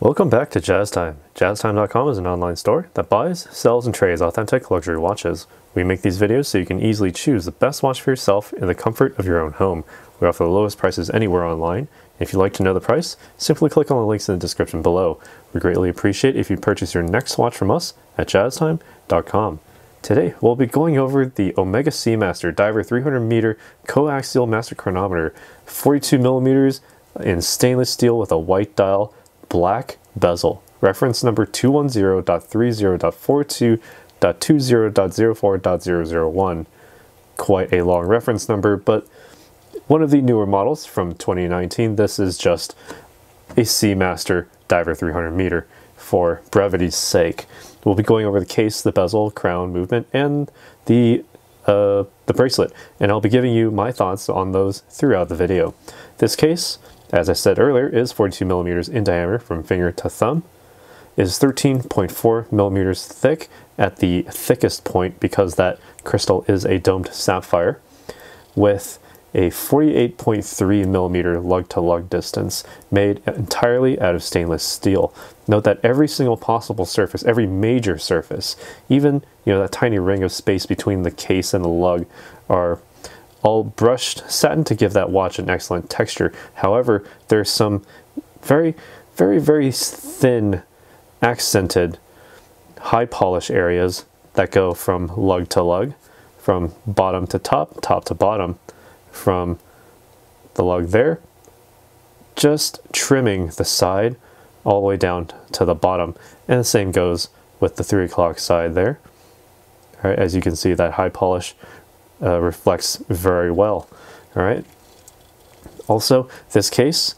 Welcome back to Jazz Time. JazTime.com is an online store that buys, sells, and trades authentic luxury watches. We make these videos so you can easily choose the best watch for yourself in the comfort of your own home. We offer the lowest prices anywhere online. If you'd like to know the price, simply click on the links in the description below. We greatly appreciate if you purchase your next watch from us at JazTime.com. Today, we'll be going over the Omega Seamaster Diver 300 meter coaxial master chronometer, 42 millimeters in stainless steel with a white dial black bezel. Reference number 210.30.42.20.04.001. Quite a long reference number, but one of the newer models from 2019. This is just a Seamaster Diver 300 meter for brevity's sake. We'll be going over the case, the bezel, crown movement, and the uh, the bracelet, and I'll be giving you my thoughts on those throughout the video. This case as I said earlier, is 42 millimeters in diameter from finger to thumb, is 13.4 millimeters thick at the thickest point because that crystal is a domed sapphire, with a 48.3 millimeter lug to lug distance made entirely out of stainless steel. Note that every single possible surface, every major surface, even you know that tiny ring of space between the case and the lug are all brushed satin to give that watch an excellent texture. However, there's some very, very, very thin accented high polish areas that go from lug to lug, from bottom to top, top to bottom, from the lug there, just trimming the side all the way down to the bottom. And the same goes with the three o'clock side there. All right, as you can see that high polish uh, reflects very well. All right. Also, this case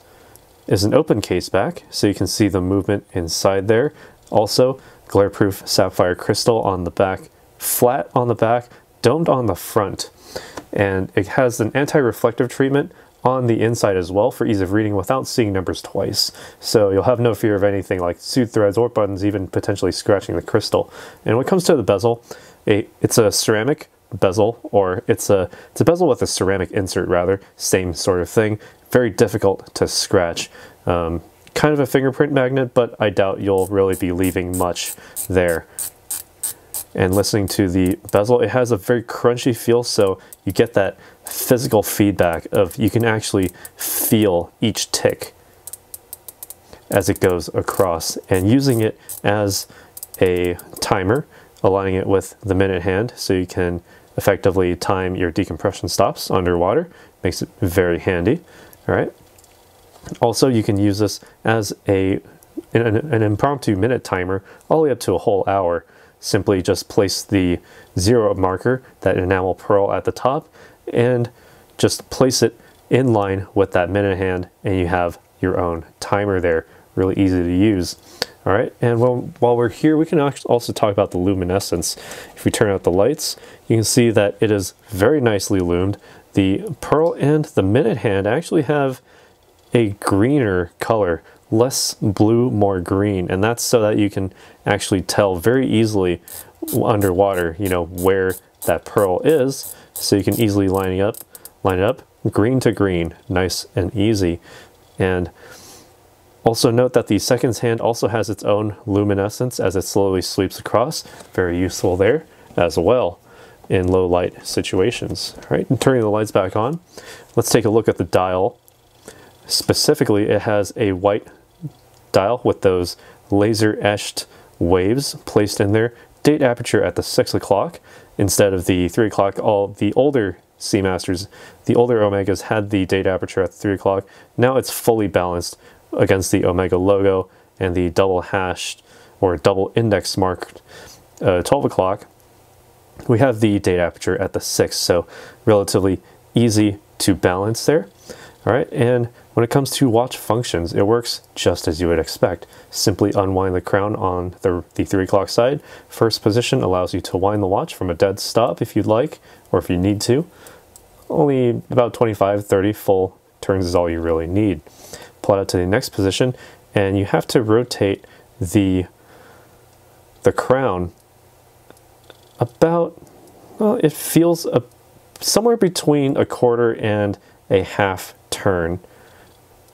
is an open case back, so you can see the movement inside there. Also, glare-proof sapphire crystal on the back, flat on the back, domed on the front. And it has an anti-reflective treatment on the inside as well for ease of reading without seeing numbers twice. So you'll have no fear of anything like suit threads or buttons even potentially scratching the crystal. And when it comes to the bezel, it's a ceramic bezel, or it's a, it's a bezel with a ceramic insert rather, same sort of thing. Very difficult to scratch. Um, kind of a fingerprint magnet, but I doubt you'll really be leaving much there. And listening to the bezel, it has a very crunchy feel, so you get that physical feedback of you can actually feel each tick as it goes across. And using it as a timer, aligning it with the minute hand so you can effectively time your decompression stops underwater. Makes it very handy. All right. Also, you can use this as a an, an, impromptu minute timer all the way up to a whole hour. Simply just place the zero marker, that enamel pearl at the top, and just place it in line with that minute hand, and you have your own timer there. Really easy to use. All right, and while, while we're here, we can also talk about the luminescence. If we turn out the lights, you can see that it is very nicely lumed. The pearl and the minute hand actually have a greener color, less blue, more green, and that's so that you can actually tell very easily underwater, you know, where that pearl is, so you can easily line it up, line it up, green to green, nice and easy. And also note that the seconds hand also has its own luminescence as it slowly sweeps across. Very useful there as well in low light situations. All right, and turning the lights back on, let's take a look at the dial. Specifically, it has a white dial with those laser etched waves placed in there. Date aperture at the six o'clock instead of the three o'clock. All the older Seamasters, the older Omegas had the date aperture at three o'clock. Now it's fully balanced against the Omega logo and the double hashed or double index marked uh, 12 o'clock, we have the date aperture at the 6, so relatively easy to balance there. All right, and when it comes to watch functions, it works just as you would expect. Simply unwind the crown on the, the 3 o'clock side. First position allows you to wind the watch from a dead stop if you'd like, or if you need to. Only about 25, 30 full turns is all you really need pull it to the next position, and you have to rotate the, the crown about, well, it feels a, somewhere between a quarter and a half turn.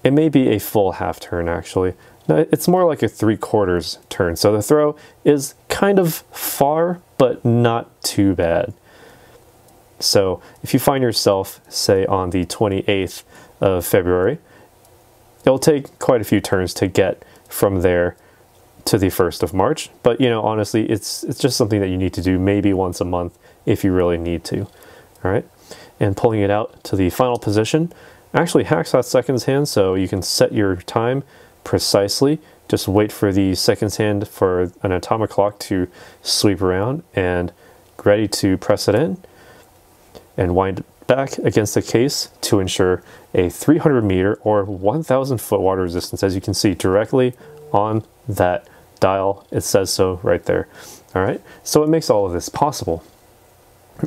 It may be a full half turn actually. Now, it's more like a three quarters turn. So the throw is kind of far, but not too bad. So if you find yourself, say, on the 28th of February, it'll take quite a few turns to get from there to the 1st of March. But, you know, honestly, it's, it's just something that you need to do maybe once a month if you really need to. All right. And pulling it out to the final position actually hacks that seconds hand so you can set your time precisely. Just wait for the seconds hand for an atomic clock to sweep around and ready to press it in and wind back against the case to ensure a 300 meter or 1000 foot water resistance as you can see directly on that dial. It says so right there. All right? So what makes all of this possible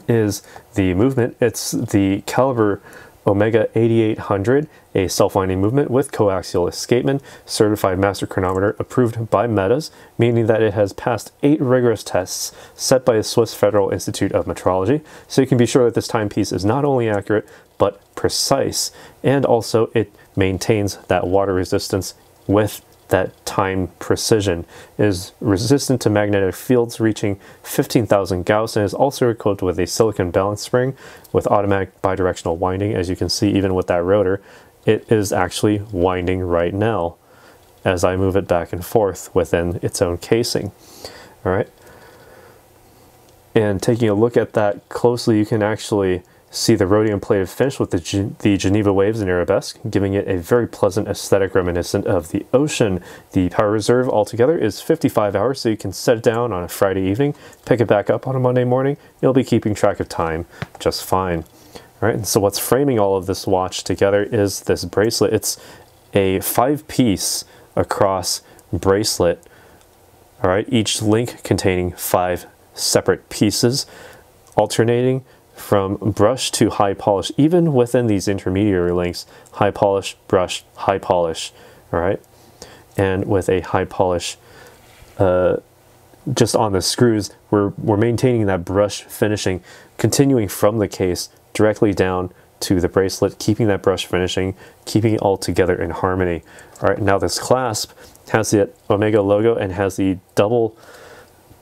is the movement. It's the caliber Omega 8800, a self-winding movement with coaxial escapement, certified master chronometer approved by METAS, meaning that it has passed eight rigorous tests set by the Swiss Federal Institute of Metrology, so you can be sure that this timepiece is not only accurate, but precise, and also it maintains that water resistance with that time precision. It is resistant to magnetic fields reaching 15,000 Gauss and is also equipped with a silicon balance spring with automatic bidirectional winding. As you can see, even with that rotor, it is actually winding right now as I move it back and forth within its own casing. All right. And taking a look at that closely, you can actually see the rhodium plated finish with the, the Geneva waves in arabesque, giving it a very pleasant aesthetic reminiscent of the ocean. The power reserve altogether is 55 hours, so you can set it down on a Friday evening, pick it back up on a Monday morning. You'll be keeping track of time just fine. All right, and so what's framing all of this watch together is this bracelet. It's a five piece across bracelet. All right, each link containing five separate pieces alternating from brush to high polish, even within these intermediary links, high polish, brush, high polish, all right? And with a high polish uh, just on the screws, we're, we're maintaining that brush finishing, continuing from the case directly down to the bracelet, keeping that brush finishing, keeping it all together in harmony. All right, now this clasp has the Omega logo and has the double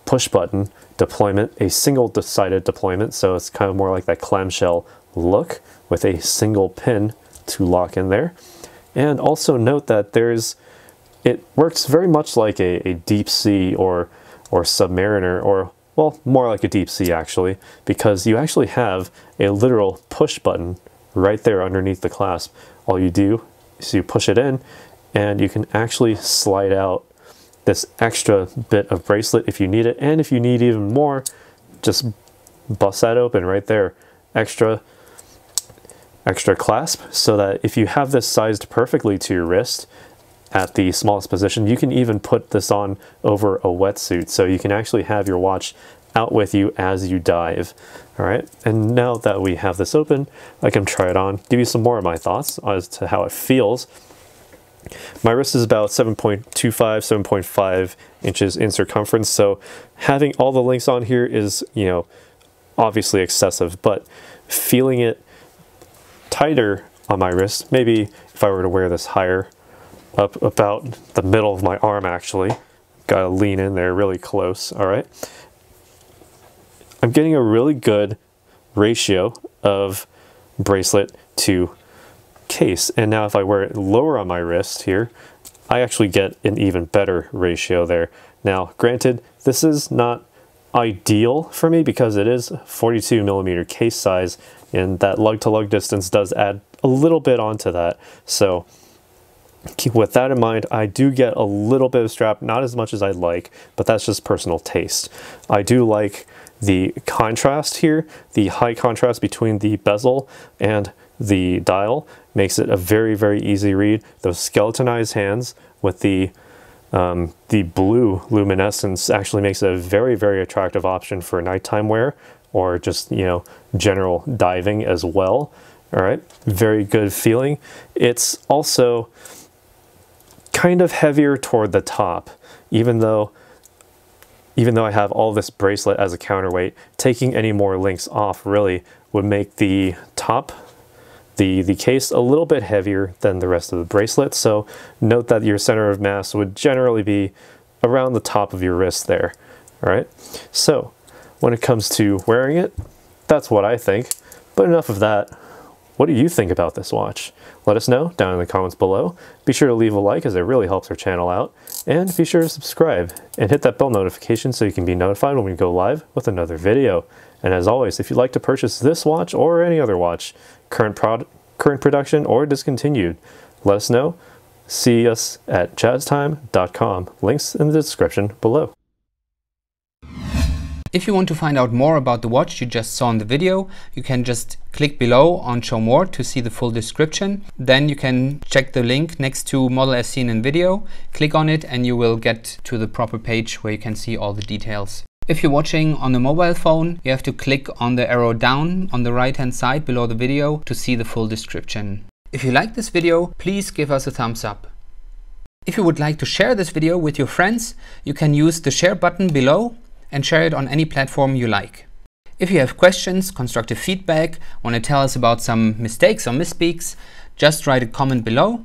push button deployment, a single sided deployment, so it's kind of more like that clamshell look with a single pin to lock in there. And also note that there's, it works very much like a, a deep sea or, or submariner or well, more like a deep sea actually, because you actually have a literal push button right there underneath the clasp. All you do is you push it in and you can actually slide out this extra bit of bracelet if you need it. And if you need even more, just bust that open right there. Extra, extra clasp so that if you have this sized perfectly to your wrist at the smallest position, you can even put this on over a wetsuit. So you can actually have your watch out with you as you dive. All right, and now that we have this open, I can try it on, give you some more of my thoughts as to how it feels. My wrist is about 7.25, 7.5 inches in circumference, so having all the links on here is, you know, obviously excessive, but feeling it tighter on my wrist, maybe if I were to wear this higher, up about the middle of my arm actually, gotta lean in there really close, all right? I'm getting a really good ratio of bracelet to case. And now if I wear it lower on my wrist here, I actually get an even better ratio there. Now, granted, this is not ideal for me because it is 42 millimeter case size and that lug to lug distance does add a little bit onto that. So keep with that in mind, I do get a little bit of strap, not as much as I'd like, but that's just personal taste. I do like the contrast here, the high contrast between the bezel and the dial makes it a very, very easy read. Those skeletonized hands with the um, the blue luminescence actually makes it a very, very attractive option for nighttime wear or just, you know, general diving as well. All right, very good feeling. It's also kind of heavier toward the top, even though even though I have all this bracelet as a counterweight, taking any more links off really would make the top The, the case a little bit heavier than the rest of the bracelet, so note that your center of mass would generally be around the top of your wrist there. All right, so when it comes to wearing it, that's what I think. But enough of that. What do you think about this watch? Let us know down in the comments below. Be sure to leave a like as it really helps our channel out. And be sure to subscribe and hit that bell notification so you can be notified when we go live with another video. And as always, if you'd like to purchase this watch or any other watch, current, prod current production or discontinued, let us know. See us at jaztime.com. Links in the description below. If you want to find out more about the watch you just saw in the video, you can just click below on show more to see the full description. Then you can check the link next to model as seen in video, click on it and you will get to the proper page where you can see all the details. If you're watching on a mobile phone, you have to click on the arrow down on the right hand side below the video to see the full description. If you like this video, please give us a thumbs up. If you would like to share this video with your friends, you can use the share button below and share it on any platform you like. If you have questions, constructive feedback, want to tell us about some mistakes or misspeaks, just write a comment below.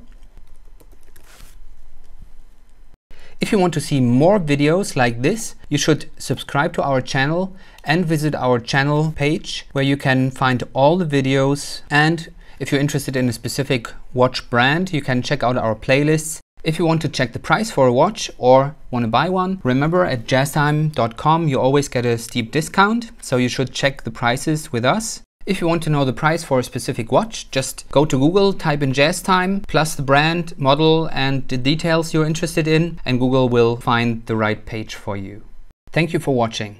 If you want to see more videos like this, you should subscribe to our channel and visit our channel page where you can find all the videos and if you're interested in a specific watch brand, you can check out our playlists if you want to check the price for a watch or want to buy one, remember at jaztime.com you always get a steep discount, so you should check the prices with us. If you want to know the price for a specific watch, just go to Google, type in JazTime, plus the brand, model and the details you're interested in, and Google will find the right page for you. Thank you for watching.